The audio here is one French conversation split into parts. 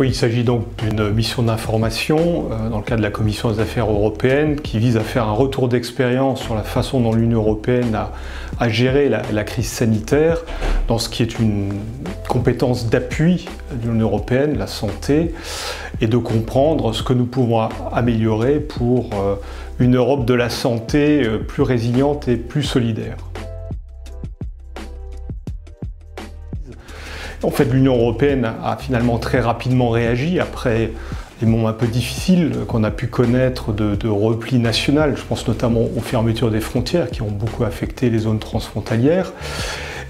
Oui, il s'agit donc d'une mission d'information euh, dans le cadre de la Commission des affaires européennes qui vise à faire un retour d'expérience sur la façon dont l'Union européenne a, géré la, crise sanitaire dans ce qui est une compétence d'appui de l'Union européenne, la santé, et de comprendre ce que nous pouvons améliorer pour euh, une Europe de la santé euh, plus résiliente et plus solidaire. En fait, l'Union européenne a finalement très rapidement réagi après les moments un peu difficiles qu'on a pu connaître de, repli national. Je pense notamment aux fermetures des frontières qui ont beaucoup affecté les zones transfrontalières.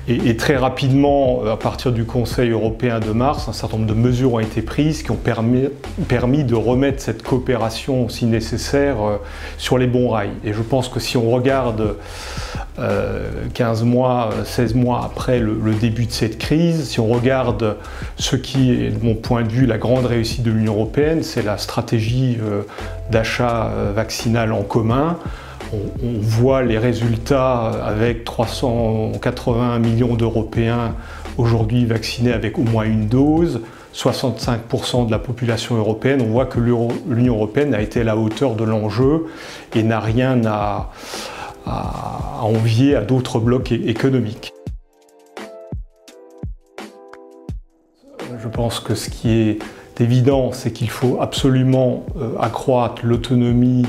Et, très rapidement, à partir du Conseil européen de mars, un certain nombre de mesures ont été prises qui ont permis, de remettre cette coopération si nécessaire euh, sur les bons rails. Et je pense que si on regarde 15 euh, mois, 16 mois après le, début de cette crise, si on regarde ce qui est, de mon point de vue, la grande réussite de l'Union européenne, c'est la stratégie euh, d'achat vaccinal en commun on, voit les résultats avec 380 millions d'Européens aujourd'hui vaccinés avec au moins une dose, 65% de la population européenne. On voit que l'Union européenne a été à la hauteur de l'enjeu et n'a rien à, envier à d'autres blocs économiques. Je pense que ce qui est évident, c'est qu'il faut absolument euh, accroître l'autonomie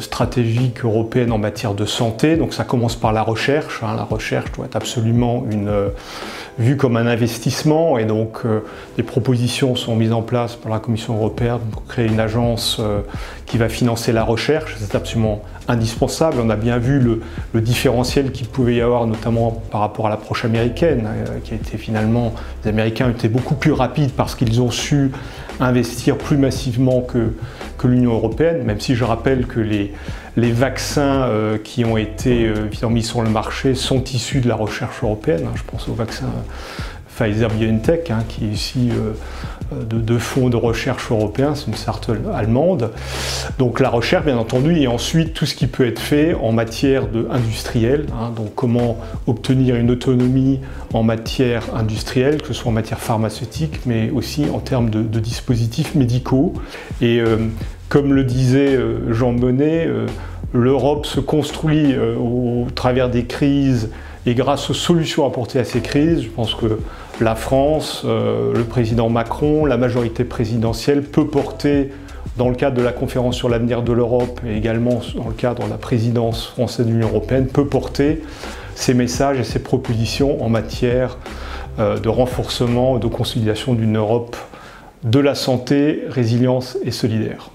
stratégique européenne en matière de santé. Donc ça commence par la recherche. Hein. La recherche doit être absolument euh, vue comme un investissement et donc euh, des propositions sont mises en place par la Commission européenne pour créer une agence qui va financer la recherche. C'est absolument indispensable. On a bien vu le, différentiel qu'il pouvait y avoir, notamment par rapport à l'approche américaine, qui a été finalement, les Américains été beaucoup plus rapides parce qu'ils ont su investir plus massivement que, l'Union européenne, même si je rappelle que les, les vaccins euh, qui ont été euh, mis sur le marché sont issus de la recherche européenne. Hein. Je pense au vaccin Pfizer-BioNTech, hein, qui est ici euh, de, fonds de recherche européens, c'est une start allemande. Donc la recherche, bien entendu, et ensuite tout ce qui peut être fait en matière de industrielle, hein. donc comment obtenir une autonomie en matière industrielle, que ce soit en matière pharmaceutique, mais aussi en termes de, dispositifs médicaux. Et euh, comme le disait euh, Jean Monnet, l'Europe se construit au travers des crises et grâce aux solutions apportées à ces crises, je pense que la France, euh, le président Macron, la majorité présidentielle peut porter, dans le cadre de la conférence sur l'avenir de l'Europe et également dans le cadre de la présidence française de l'Union européenne, peut porter ces messages et ces propositions en matière euh, de renforcement, de consolidation d'une Europe de la santé, résilience et solidaire.